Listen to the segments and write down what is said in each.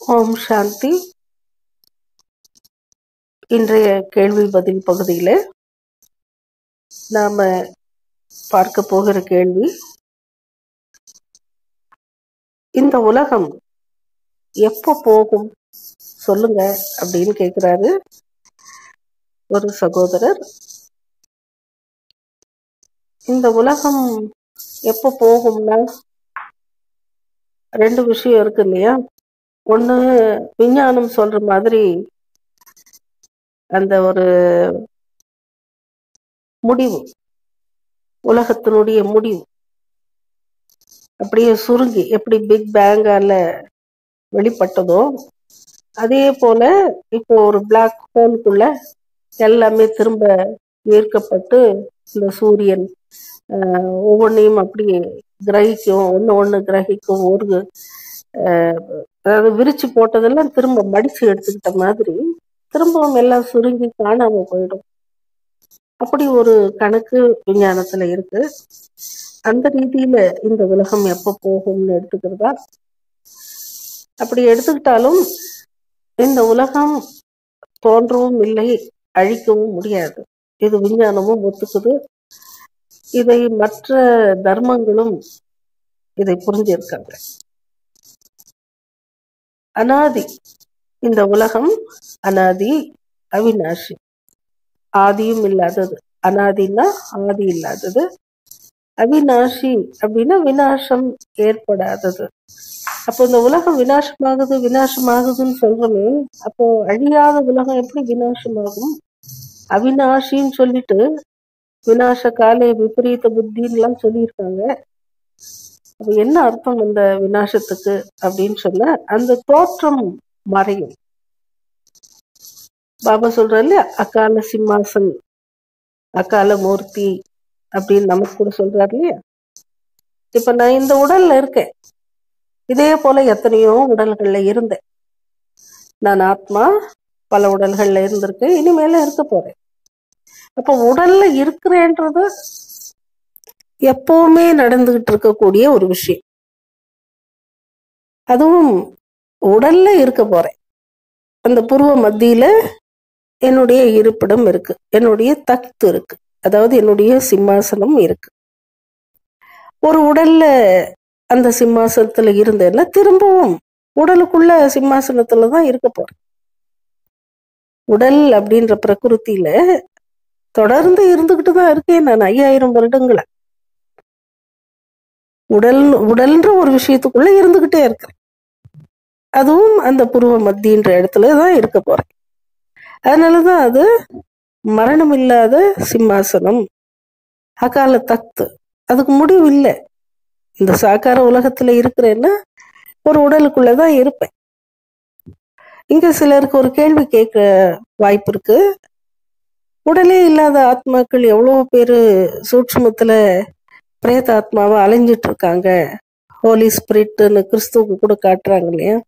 ஓம் சாந்தி. இன்றைய கேள்வி பதில் பகுதியில் நாம பார்க்க போகிற கேள்வி இந்த உலகம் எப்போ போகும் சொல்லுங்க அப்படின்னு கேட்குறாரு ஒரு சகோதரர். இந்த உலகம் எப்போ போகும்னா ரெண்டு விஷயம் இருக்கு இல்லையா? ஒண்ணு விஞ்ஞானம் சொல்ற மாதிரி அந்த ஒரு முடிவு உலகத்தினுடைய முடிவு. அப்படியே சுருங்கி எப்படி பிக் பேங்கால வெளிப்பட்டதோ அதே போல இப்போ ஒரு பிளாக் ஹோலுக்குள்ள எல்லாமே திரும்ப ஈர்க்கப்பட்டு இந்த சூரியன் ஆஹ், ஒவ்வொன்றையும் அப்படி கிரகிக்கும் ஒன்று ஒன்று கிரகிக்கும் ஒரு அதாவது விரிச்சு போட்டதெல்லாம் திரும்ப மடிச்சு எடுத்துக்கிட்ட மாதிரி திரும்பவும் எல்லாம் சுருங்கி காணாம போயிடும். அப்படி ஒரு கணக்கு விஞ்ஞானத்துல இருக்கு. அந்த ரீதியில இந்த உலகம் எப்ப போகும்னு எடுத்துக்கிறதா? அப்படி எடுத்துக்கிட்டாலும் இந்த உலகம் தோன்றவும் இல்லை அழிக்கவும் முடியாது. இது விஞ்ஞானமும் ஒத்துக்குது. இதை மற்ற தர்மங்களும் இதை புரிஞ்சிருக்காங்க. அனாதி. இந்த உலகம் அனாதி அவிநாஷி ஆதியும் இல்லாதது. அனாதின்னா ஆதி இல்லாதது. அவிநாஷி அப்படின்னா விநாசம் ஏற்படாதது. அப்போ இந்த உலகம் விநாசமாகுது விநாசமாகுதுன்னு சொல்றோமே அப்போ அழியாத உலகம் எப்படி விநாசமாகும்? அவிநாஷின்னு சொல்லிட்டு விநாச காலே விபரீத புத்தின்னு எல்லாம் சொல்லியிருக்காங்க. அது என்ன அர்த்தம் இந்த விநாசத்துக்கு அப்படின்னு சொன்னா அந்த தோற்றம் மறையும். பாபா சொல்றாரு இல்லையா அகால சிம்மாசன் அகால மூர்த்தி அப்படின்னு நமக்கு கூட சொல்றாரு இல்லையா. இப்ப நான் இந்த உடல்ல இருக்கேன். இதே போல எத்தனையோ உடல்கள்ல இருந்தேன். நான் ஆத்மா பல உடல்கள்ல இருந்திருக்கேன் இனிமேல இருக்க போறேன். அப்ப உடல்ல இருக்கிறேன்றது எப்பவுமே நடந்துகிட்டு இருக்கக்கூடிய ஒரு விஷயம். அதுவும் உடல்ல இருக்க போறேன். அந்த புருவ மத்தியில என்னுடைய இருப்பிடம் இருக்கு. என்னுடைய தக்து இருக்கு. அதாவது என்னுடைய சிம்மாசனம் இருக்கு. ஒரு உடல்ல அந்த சிம்மாசனத்துல இருந்தேன்னா திரும்பவும் உடலுக்குள்ள சிம்மாசனத்துல தான் இருக்க போறேன். உடல் அப்படின்ற பிரகிருத்தில தொடர்ந்து இருந்துகிட்டு தான் இருக்கேன் நான் ஐயாயிரம் வருடங்களா. உடல் உடல்ன்ற ஒரு விஷயத்துக்குள்ள இருந்துகிட்டே இருக்கிறேன் அதுவும் அந்த புருவ மத்தின்ற இடத்துல தான் இருக்க போறேன். அதனாலதான் அது மரணம் இல்லாத சிம்மாசனம் அகால தக்து அதுக்கு முடிவு இல்லை. இந்த சாக்கார உலகத்துல இருக்கிறேன்னா ஒரு உடலுக்குள்ளதான் இருப்பேன். இங்க சிலருக்கு ஒரு கேள்வி கேட்க வாய்ப்பு இருக்கு. உடலே இல்லாத ஆத்மாக்கள் எவ்வளவு பேரு சூட்சுமத்துல பிரேத ஆத்மாவை அலைஞ்சிட்டு இருக்காங்க ஹோலி ஸ்பிரிட்னு கிறிஸ்துவுக்கு கூட காட்டுறாங்க இல்லையா?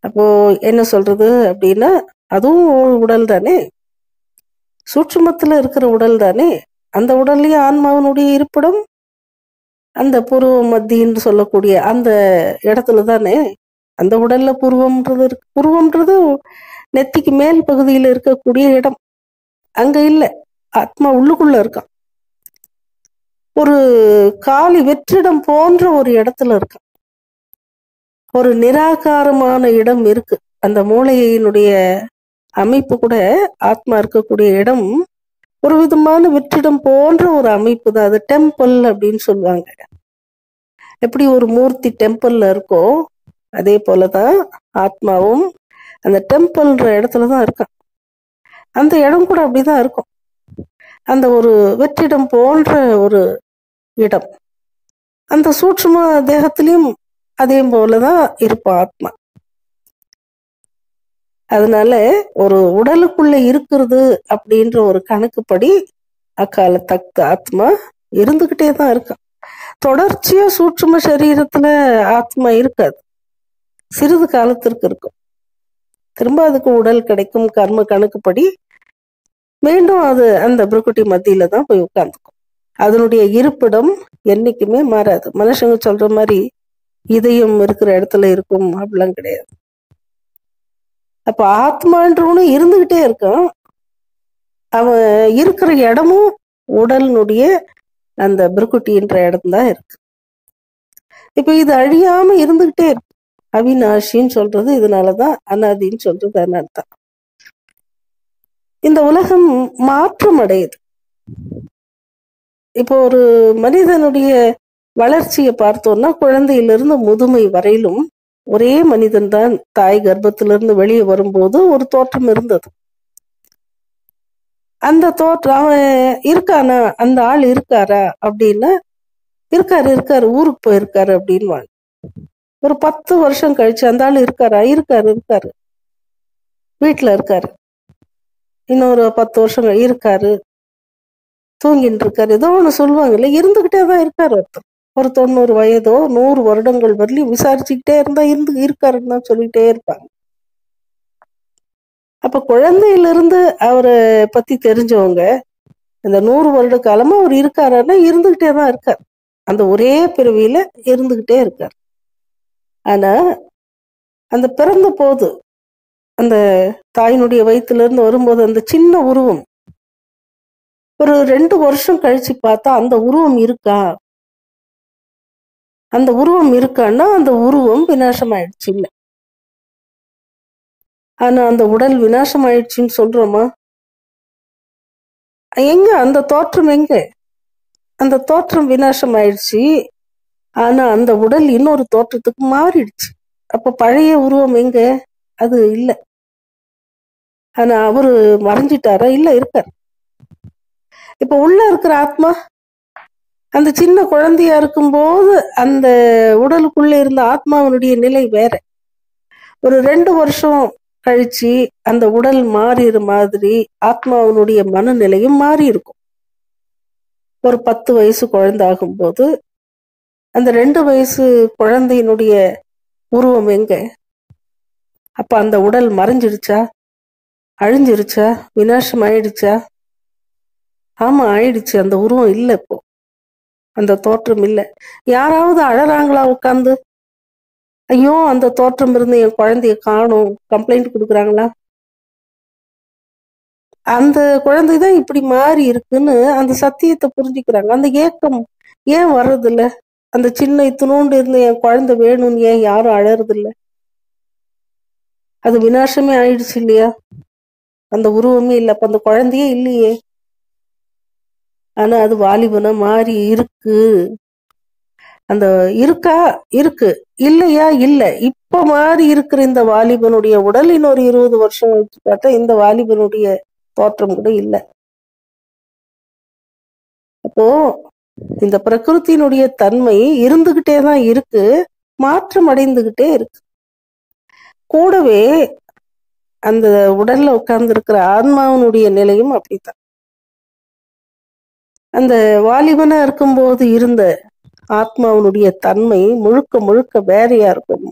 அப்போ என்ன சொல்றது அப்படின்னா அதுவும் உடல் தானே? சூட்சுமத்துல இருக்கிற உடல் தானே? அந்த உடல்லையும் ஆன்மாவினுடைய இருப்பிடம் அந்த புருவ மத்தின்னு சொல்லக்கூடிய அந்த இடத்துல தானே? அந்த உடல்ல புருவம்ன்றது இருக்கு. பூர்வம்ன்றது நெத்திக்கு மேல் பகுதியில் இருக்கக்கூடிய இடம். அங்க இல்லை. ஆத்மா உள்ளுக்குள்ள இருக்கான். ஒரு காலி வெற்றிடம் போன்ற ஒரு இடத்துல இருக்கான் ஒரு நிராகாரமான இடம் இருக்கு. அந்த மூளையினுடைய அமைப்பு கூட ஆத்மா இருக்கக்கூடிய இடம் ஒரு விதமான வெற்றிடம் போன்ற ஒரு அமைப்பு தான். அது டெம்பிள் அப்படின்னு சொல்லுவாங்க. எப்படி ஒரு மூர்த்தி டெம்பிள்ல இருக்கோ அதே போலதான் ஆத்மாவும் அந்த டெம்பிள்ன்ற இடத்துல தான் இருக்கான். அந்த இடம் கூட அப்படிதான் இருக்கும். அந்த ஒரு வெற்றிடம் போன்ற ஒரு இடம். அந்த சூட்சும தேகத்திலையும் அதே போலதான் இருப்பான் ஆத்மா. அதனால ஒரு உடலுக்குள்ள இருக்கிறது அப்படின்ற ஒரு கணக்குப்படி அக்கால தக்த ஆத்மா இருந்துகிட்டே தான் இருக்கான் தொடர்ச்சியா சூட்சும சரீரத்துல ஆத்மா இருக்காது. சிறிது காலத்திற்கு இருக்கும். திரும்ப அதுக்கு உடல் கிடைக்கும் கர்ம கணக்குப்படி மீண்டும் அது அந்த பிரகுட்டி மத்தியில தான் போய் உட்கார்ந்துக்கும். அதனுடைய இருப்பிடம் என்னைக்குமே மாறாது. மனுஷங்க சொல்ற மாதிரி இதயம் இருக்கிற இடத்துல இருக்கும் அப்படிலாம் கிடையாது. அப்ப ஆத்மான்றவனு இருந்துகிட்டே இருக்கான். அவன் இருக்கிற இடமும் உடலினுடைய அந்த பிருக்குட்டின்ற இடம் தான் இருக்கு. இப்ப இது அழியாம இருந்துகிட்டே இருக்கு. அவிநாஷின்னு சொல்றது இதனாலதான் அனாதின்னு சொல்றது அதனால்தான். இந்த உலகம் மாற்றம் அடையுது இப்போ ஒரு மனிதனுடைய வளர்ச்சியை பார்த்தோம்னா குழந்தையிலிருந்து முதுமை வரையிலும் ஒரே மனிதன் தான் தாய் கர்ப்பத்திலிருந்து வெளியே வரும்போது ஒரு தோற்றம் இருந்தது. அந்த தோற்றம் அவன் இருக்கானா? அந்த ஆள் இருக்காரா? அப்படின்னா இருக்காரு இருக்காரு ஊருக்கு போயிருக்காரு அப்படின்னு ஒரு பத்து வருஷம் கழிச்சு அந்த ஆள் இருக்காரா? இருக்காரு இருக்காரு. வீட்டுல இருக்காரு. இன்னொரு பத்து வருஷம் இருக்காரு. தூங்கிட்டு இருக்காரு ஏதோ ஒண்ணு சொல்லுவாங்கல்ல இருந்துகிட்டே தான் இருக்காரு ஒருத்தர் ஒரு தொண்ணூறு வயதோ நூறு வருடங்கள் வரலையும் விசாரிச்சுக்கிட்டே இருந்தா இருந்து இருக்காருன்னு தான் சொல்லிட்டே இருப்பாங்க. அப்ப குழந்தையிலிருந்து அவரை பத்தி தெரிஞ்சவங்க இந்த நூறு வருட காலமா அவர் இருக்காருன்னா இருந்துகிட்டே தான் இருக்கார். அந்த ஒரே பிறவியில இருந்துகிட்டே இருக்கார். ஆனா அந்த பிறந்த போது அந்த தாயினுடைய வயித்துல இருந்து வரும்போது அந்த சின்ன உருவம் ஒரு ரெண்டு வருஷம் கழிச்சு பார்த்தா அந்த உருவம் இருக்கா? அந்த உருவம் இருக்கான்னா அந்த உருவம் விநாசம் ஆயிடுச்சு இல்ல. ஆனா அந்த உடல் விநாசம் ஆயிடுச்சுன்னு சொல்றோமா? எங்க? அந்த தோற்றம் எங்க? அந்த தோற்றம் விநாசம் ஆயிடுச்சு ஆனா அந்த உடல் இன்னொரு தோற்றத்துக்கு மாறிடுச்சு. அப்ப பழைய உருவம் எங்க? அது இல்ல. ஆனா அவரு மறைஞ்சிட்டாரா? இல்ல இருக்கார். இப்ப உள்ள இருக்கிற ஆத்மா அந்த சின்ன குழந்தையா இருக்கும்போது அந்த உடலுக்குள்ள இருந்த ஆத்மாவினுடைய நிலை வேற. ஒரு ரெண்டு வருஷம் கழிச்சு அந்த உடல் மாறிற மாதிரி ஆத்மாவினுடைய மனநிலையும் மாறி இருக்கும். ஒரு பத்து வயசு குழந்தை ஆகும்போது அந்த ரெண்டு வயசு குழந்தையினுடைய உருவம் எங்க? அப்ப அந்த உடல் மறைஞ்சிடுச்சா அழிஞ்சிருச்சா? வினாசம் ஆயிடுச்சா ஆமா ஆயிடுச்சு. அந்த உருவம் இல்லை இப்போ. அந்த தோற்றம் இல்லை. யாராவது அழறாங்களா உட்காந்து ஐயோ அந்த தோற்றம் இருந்து என் குழந்தைய காணும். கம்ப்ளைண்ட் கொடுக்குறாங்களா? அந்த குழந்தை தான் இப்படி மாறி இருக்குன்னு அந்த சத்தியத்தை புரிஞ்சுக்கிறாங்க. அந்த ஏக்கம் ஏன் வர்றதில்ல? அந்த சின்ன இத்தினோண்டு இருந்த என் குழந்தை வேணும்னு ஏன் யாரும் அழறதில்ல? அது வினாசமே ஆயிடுச்சு இல்லையா? அந்த உருவமே இல்லை. அப்ப அந்த குழந்தையே இல்லையே. ஆனா அது வாலிபனா மாறி இருக்கு. அந்த இருக்கா? இருக்கு. இல்லையா? இல்ல. இப்ப மாறி இருக்கிற இந்த வாலிபனுடைய உடல் இன்னொரு இருபது வருஷம் வச்சு பார்த்தா இந்த வாலிபனுடைய தோற்றம் கூட இல்ல. அப்போ இந்த பிரகிருத்தினுடைய தன்மை இருந்துகிட்டே தான் இருக்கு. மாற்றம் அடைந்துகிட்டே இருக்கு. கூடவே அந்த உடல்ல உட்கார்ந்து இருக்கிற ஆன்மாவினுடைய நிலையும் அப்படித்தான். அந்த வாலிபனா இருக்கும்போது இருந்த ஆத்மாவினுடைய தன்மை முழுக்க முழுக்க வேறையா இருக்கும்.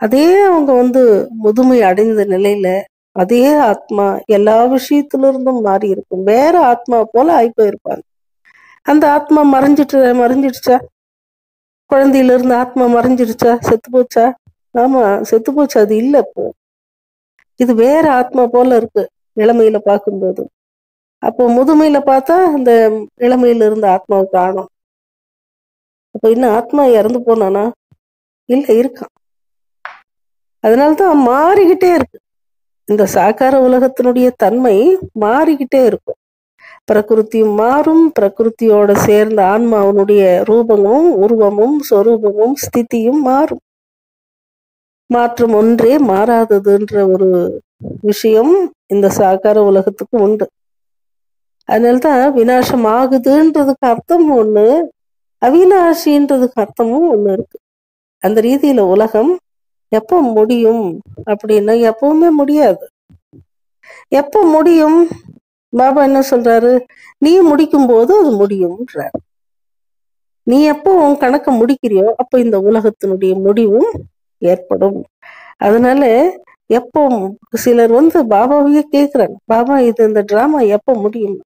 அதே அவங்க வந்து முதுமை அடைந்த நிலையில அதே ஆத்மா எல்லா விஷயத்துல இருந்தும் மாறி இருக்கும். வேற ஆத்மா போல ஆயிப்போயிருப்பாங்க. அந்த ஆத்மா மறைஞ்சிட்டு மறைஞ்சிடுச்சா? குழந்தையில இருந்து ஆத்மா மறைஞ்சிடுச்சா? செத்து போச்சா? ஆமா செத்து போச்சு. அது இல்ல இப்போ. இது வேற ஆத்மா போல இருக்கு இளமையில பார்க்கும்போது. அப்போ முதுமையில பார்த்தா அந்த இளமையில இருந்த ஆத்மாவை காணும். அப்போ இன்னும் ஆத்மா இறந்து போனானா? இல்ல இருக்கான். அதனாலதான் மாறிக்கிட்டே இருக்கு. இந்த சாக்கார உலகத்தினுடைய தன்மை மாறிக்கிட்டே இருக்கும். பிரகிருத்தியும் மாறும் பிரகிருத்தியோட சேர்ந்த ஆன்மாவனுடைய ரூபமும் உருவமும் சொரூபமும் ஸ்திதியும் மாறும். மாற்றம் ஒன்றே மாறாததுன்ற ஒரு விஷயம் இந்த சாக்கார உலகத்துக்கு உண்டு. அதனால்தான் விநாசம் ஆகுதுன்றதுக்கு அர்த்தம் ஒண்ணு அவிநாசின்றதுக்கு அர்த்தமும் ஒண்ணு இருக்கு. அந்த ரீதியில உலகம் எப்போ முடியும் அப்படின்னா எப்பவுமே முடியாது. எப்போ முடியும்? பாபா என்ன சொல்றாரு? நீ முடிக்கும் போது அது முடியும்ன்றார். நீ எப்போ உன் கணக்கை முடிக்கிறியோ அப்போ இந்த உலகத்தினுடைய முடிவும் ஏற்படும். அதனால எப்போ சிலர் வந்து பாபாவையே கேக்குறாங்க. பாபா இது இந்த டிராமா எப்போ முடியும்?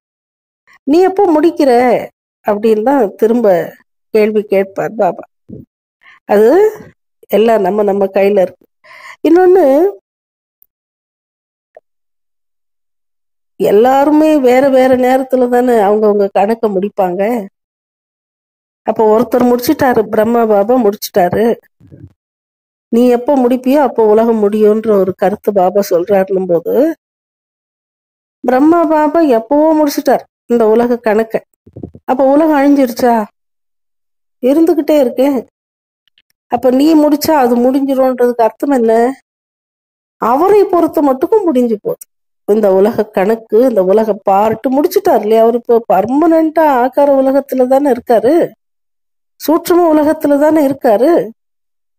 நீ எப்போ முடிக்கிற? அப்படின்னு தான் திரும்ப கேள்வி கேட்பார் பாபா. அது எல்லாம் நம்ம நம்ம கையில இருக்கு. இன்னொன்னு எல்லாருமே வேற வேற நேரத்துல தானே அவங்கவுங்க கணக்கை முடிப்பாங்க. அப்ப ஒருத்தர் முடிச்சிட்டாரு பிரம்மா பாபா முடிச்சிட்டாரு. நீ எப்ப முடிப்பியோ அப்போ உலகம் முடியும்ன்ற ஒரு கருத்து பாபா சொல்றாருன்னும் போது பிரம்மா பாபா எப்பவோ முடிச்சிட்டார். இந்த உலக கணக்க. அப்ப உலகம் அழிஞ்சிருச்சா? இருந்துகிட்டே இருக்கேன் அப்ப நீ முடிச்சா அது முடிஞ்சிரும்ன்றதுக்கு அர்த்தம் என்ன? அவரை பொறுத்த மட்டுக்கும் முடிஞ்சு போகுது. இந்த உலக கணக்கு இந்த உலக பார்ட்டு முடிச்சிட்டார் இல்லையா அவர்? இப்போ பர்மனண்டா ஆக்கார உலகத்துல தானே இருக்காரு. சூட்சும உலகத்துல தானே இருக்காரு.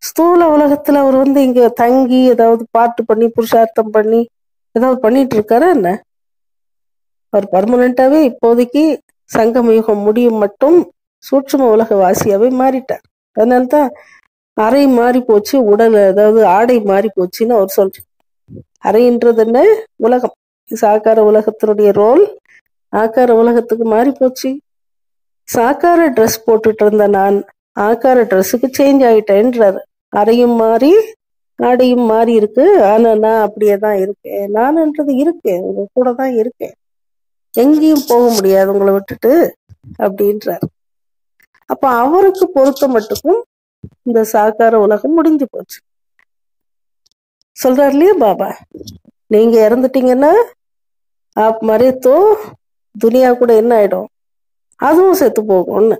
ஸ்தூல உலகத்துல அவர் வந்து இங்க தங்கி ஏதாவது பாட்டு பண்ணி புருஷார்த்தம் பண்ணி ஏதாவது பண்ணிட்டு இருக்காரா என்ன? அவர் பர்மனண்டாவே இப்போதைக்கு சங்கம் யுகம் முடியும் மட்டும் சூட்சும உலக வாசியாவே மாறிட்டார். அதனால்தான் அறை மாறி போச்சு உடல் அதாவது ஆடை மாறி போச்சுன்னு அவர் சொல்றார். அறைன்றது என்ன? உலகம். சாக்கார உலகத்தினுடைய ரோல் ஆக்கார உலகத்துக்கு மாறி போச்சு. சாக்கார ட்ரெஸ் போட்டுட்டு இருந்த நான் ஆக்கார ட்ரெஸ்ஸுக்கு சேஞ்ச் ஆயிட்டேன்றாரு அறையும் மாறி ஆடையும் மாறி இருக்கு. ஆனா நான் அப்படியே தான் இருக்கேன் நான்ன்றது இருக்கேன். உங்க கூட தான் இருக்கேன். எங்கேயும் போக முடியாது உங்களை விட்டுட்டு அப்படின்றார். அப்ப அவருக்கு பொறுத்த மட்டுக்கும் இந்த சாக்கார உலகம் முடிஞ்சு போச்சு. சொல்றார் இல்லையா பாபா? நீங்க இறந்துட்டீங்கன்னா ஆப் மறைத்தோ துனியா கூட என்ன ஆயிடும்? அதுவும் செத்து போகும்னு.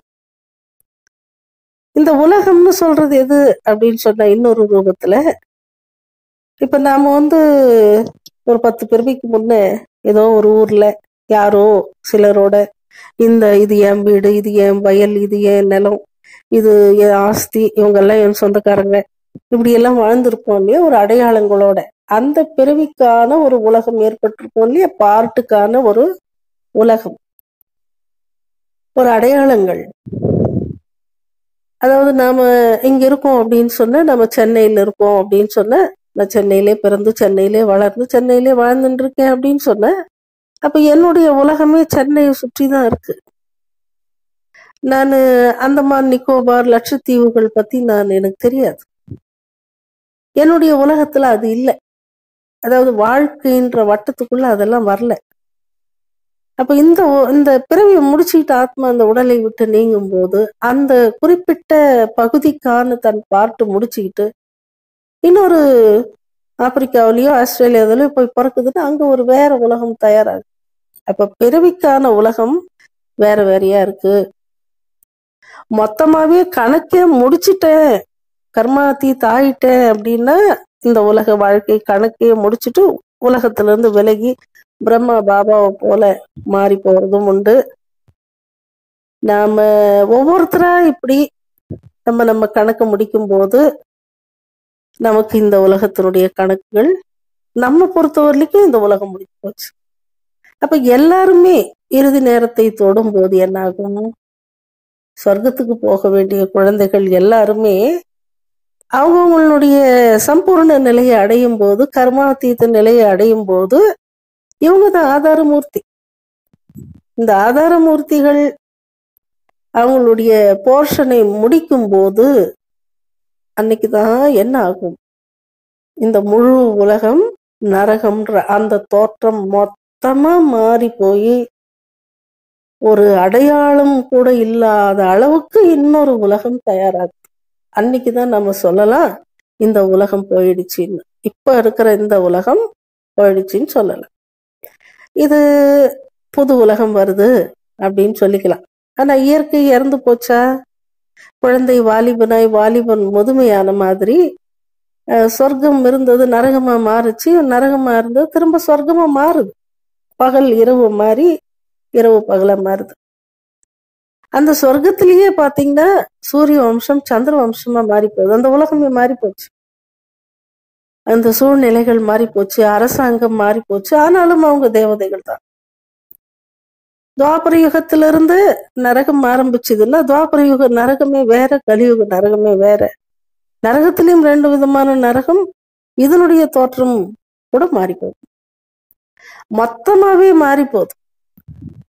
இந்த உலகம்னு சொல்றது எது அப்படின்னு சொன்ன இன்னொரு ரூபத்துல இப்ப நாம வந்து ஒரு பத்து பிறவிக்கு முன்னே ஏதோ ஒரு ஊர்ல யாரோ சிலரோட இந்த இது என் வீடு இது என் வயல் இது என் நிலம் இது என் ஆஸ்தி இவங்கெல்லாம் என் சொந்தக்காரங்க. இப்படி எல்லாம் வாழ்ந்திருப்போம் இல்லையா? ஒரு அடையாளங்களோட. அந்த பிறவிக்கான ஒரு உலகம் ஏற்பட்டிருப்போம் இல்லையா? பார்ட்டுக்கான ஒரு உலகம். ஒரு அடையாளங்கள். அதாவது நாம இங்க இருக்கோம் அப்படின்னு சொன்னா நம்ம சென்னையில இருக்கோம் அப்படின்னு சொன்னா நான் சென்னையிலே பிறந்து சென்னையிலே வளர்ந்து சென்னையிலே வாழ்ந்துட்டு இருக்கேன் அப்படின்னு சொன்ன அப்ப என்னுடைய உலகமே சென்னையை சுற்றி தான் இருக்கு. நான் அந்தமான் நிக்கோபார் லட்சத்தீவுகள் பத்தி நான் எனக்கு தெரியாது. என்னுடைய உலகத்துல அது இல்லை. அதாவது வாழ்க்கைன்ற வட்டத்துக்குள்ள அதெல்லாம் வரல. அப்ப இந்த ஒ- இந்த பிறவியை முடிச்சுக்கிட்டு ஆத்மா அந்த உடலை விட்டு நீங்கும் போது அந்த குறிப்பிட்ட பகுதிக்கான தன் பார்ட்டு முடிச்சுக்கிட்டு இன்னொரு ஆப்பிரிக்காவிலயோ ஆஸ்திரேலியாவிலயோ போய் பிறக்குதுன்னா அங்க ஒரு வேற உலகம் தயாராகும் அப்ப பிறவிக்கான உலகம் வேற வேறையா இருக்கு. மொத்தமாவே கணக்கே முடிச்சிட்டேன். கர்மாத்தி தாயிட்டேன் அப்படின்னா இந்த உலக வாழ்க்கை கணக்கே முடிச்சிட்டு உலகத்துல இருந்து விலகி பிரம்மா பாபாவை போல மாறி போறதும் உண்டு. நாம ஒவ்வொருத்தரா இப்படி நம்ம நம்ம கணக்கு முடிக்கும் போது நமக்கு இந்த உலகத்தினுடைய கணக்குகள் நம்ம பொறுத்த வரைக்கும் இந்த உலகம் முடிஞ்சு போச்சு. அப்ப எல்லாருமே இறுதி நேரத்தை தொடும் போது என்ன ஆகும் சொர்க்கத்துக்கு போக வேண்டிய குழந்தைகள் எல்லாருமே அவங்கவுங்களுடைய சம்பூர்ண நிலையை அடையும் போது கர்மாத்தீத்த நிலையை அடையும் போது இவங்க தான் ஆதாரமூர்த்தி. இந்த ஆதாரமூர்த்திகள் அவங்களுடைய போர்ஷனை முடிக்கும் போது அன்னைக்கு தான் என்ன ஆகும் இந்த முழு உலகம் நரகம்ன்ற அந்த தோற்றம் மொத்தமா மாறி போய் ஒரு அடையாளம் கூட இல்லாத அளவுக்கு இன்னொரு உலகம் தயாராகுது. அன்னைக்கு தான் நம்ம சொல்லலாம் இந்த உலகம் போயிடுச்சுன்னு. இப்ப இருக்கிற இந்த உலகம் போயிடுச்சுன்னு சொல்லலாம். இது புது உலகம் வருது அப்படின்னு சொல்லிக்கலாம். ஆனா இயற்கை இறந்து போச்சா? குழந்தை வாலிபனாய் வாலிபன் முதுமையான மாதிரி சொர்க்கம் இருந்தது நரகமா மாறுச்சு. நரகமா இருந்தது திரும்ப சொர்க்கமா மாறுது. பகல் இரவு மாறி இரவு பகலா மாறுது. அந்த சொர்க்கத்திலேயே பாத்தீங்கன்னா சூரிய வம்சம் சந்திர வம்சமா மாறி போகுது அந்த உலகமே மாறி போச்சு அந்த சூழ்நிலைகள் மாறி போச்சு அரசாங்கம் மாறி போச்சு ஆனாலும் அவங்க தேவதைகள் தான். துவாபர யுகத்திலிருந்து நரகம் ஆரம்பிச்சதுன்னா துவாபர யுக நரகமே வேற கலியுக நரகமே வேற. நரகத்திலையும் ரெண்டு விதமான நரகம் இதனுடைய தோற்றம் கூட மாறி போகுது மொத்தமாவே மாறி போகுது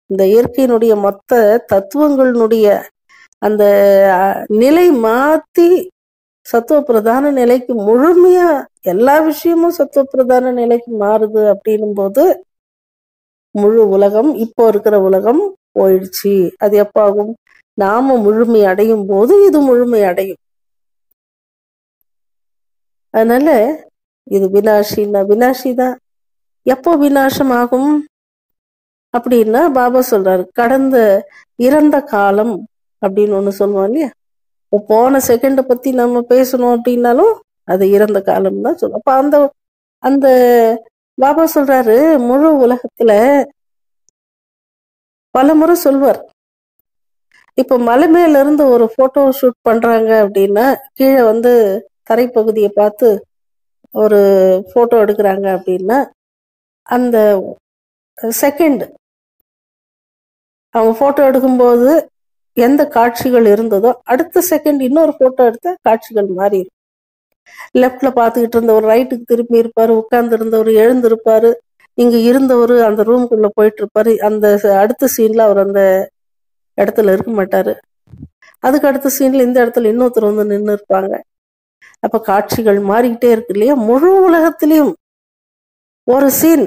இந்த இயற்கையினுடைய மொத்த தத்துவங்களினுடைய அந்த நிலை மாத்தி சத்துவ பிரதான நிலைக்கு முழுமையா எல்லா விஷயமும் சத்துவ பிரதான நிலைக்கு மாறுது அப்படின்னும் போது முழு உலகம் இப்போ இருக்கிற உலகம் போயிடுச்சு. அது எப்ப ஆகும் நாம முழுமை அடையும் போது இது முழுமை அடையும். அதனால இது வினாஷின்னா வினாஷி தான். எப்போ வினாசம் ஆகும் அப்படின்னா பாபா சொல்றாரு கடந்த இறந்த காலம் அப்படின்னு ஒண்ணு சொல்லுவோம் இல்லையா? போன செகண்ட பத்தி நம்ம பேசணும் அப்படின்னாலும் அது இறந்த காலம் தான் சொல்லுவோம். அப்ப அந்த அந்த பாபா சொல்றாரு முழு உலகத்துல பல முறை சொல்வார். இப்ப மலை மேல இருந்து ஒரு போட்டோ ஷூட் பண்றாங்க அப்படின்னா கீழே வந்து தரைப்பகுதியை பார்த்து ஒரு போட்டோ எடுக்கிறாங்க அப்படின்னா அந்த செகண்ட் அவங்க போட்டோ எடுக்கும்போது எந்த காட்சிகள் இருந்ததோ அடுத்த செகண்ட் இன்னொரு போட்டோ எடுத்த காட்சிகள் மாறி இருக்கும் லெப்ட்ல பாத்துக்கிட்டு இருந்தவர் ரைட்டுக்கு திரும்பி இருப்பாரு உட்கார்ந்து இருந்தவர் எழுந்திருப்பாரு. இங்க இருந்தவர் அந்த ரூம்குள்ள போயிட்டு இருப்பாரு அந்த அடுத்த சீன்ல அவர் அந்த இடத்துல இருக்க மாட்டாரு. அதுக்கு அடுத்த சீன்ல இந்த இடத்துல இன்னொருத்தர் வந்து நின்று இருப்பாங்க அப்ப காட்சிகள் மாறிக்கிட்டே இருக்கு இல்லையா? முழு உலகத்திலையும் ஒரு சீன்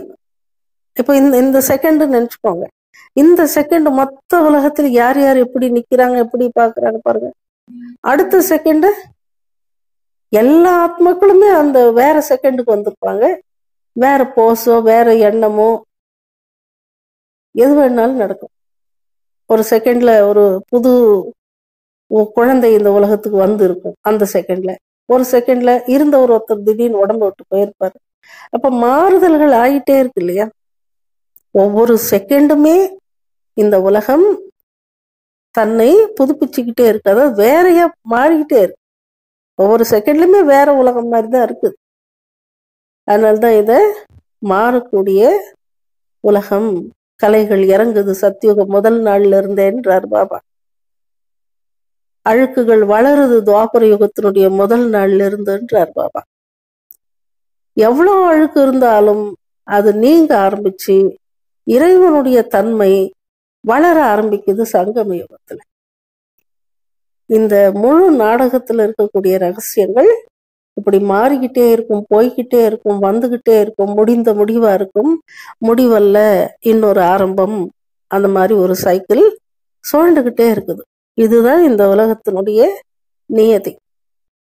இப்ப இந்த இந்த செகண்ட் நினைச்சுக்கோங்க. இந்த செகண்ட் மொத்த உலகத்துல யார் யார் எப்படி நிக்கிறாங்க எப்படி பாக்குறாங்க பாருங்க. அடுத்த செகண்ட் எல்லா ஆத்மாக்களுமே அந்த வேற செகண்டுக்கு வந்திருப்பாங்க. வேற போஸோ வேற எண்ணமோ எது வேணாலும் நடக்கும். ஒரு செகண்ட்ல ஒரு புது குழந்தை இந்த உலகத்துக்கு வந்து இருக்கும் அந்த செகண்ட்ல ஒரு செகண்ட்ல இருந்த ஒரு ஒருத்தர் திடீர்னு உடம்பு விட்டு போயிருப்பாரு. அப்ப மாறுதல்கள் ஆகிட்டே இருக்கு இல்லையா? ஒவ்வொரு செகண்டுமே இந்த உலகம் தன்னை புதுப்பிச்சுக்கிட்டே இருக்கு. அதாவது வேறையா மாறிக்கிட்டே இருக்கு. ஒவ்வொரு செகண்ட்லயுமே வேற உலகம் மாதிரி தான் இருக்குது அதனால்தான் இத மாறக்கூடிய உலகம் கலைகள் இறங்குது. சத்தியுகம் முதல் நாள்ல இருந்தேன்றார் பாபா. அழுக்குகள் வளருது. துவாபர யுகத்தினுடைய முதல் நாள்ல இருந்துன்றார் பாபா. எவ்வளவு அழுக்கு இருந்தாலும் அது நீங்க ஆரம்பிச்சு இறைவனுடைய தன்மை வளர ஆரம்பிக்குது சங்கம யுகத்துல. இந்த முழு நாடகத்துல இருக்கக்கூடிய ரகசியங்கள் இப்படி மாறிக்கிட்டே இருக்கும் போய்கிட்டே இருக்கும் வந்துகிட்டே இருக்கும் முடிந்த முடிவா இருக்கும். முடிவல்ல இன்னொரு ஆரம்பம். அந்த மாதிரி ஒரு சைக்கிள் சுழண்டுகிட்டே இருக்குது. இதுதான் இந்த உலகத்தினுடைய நியதி.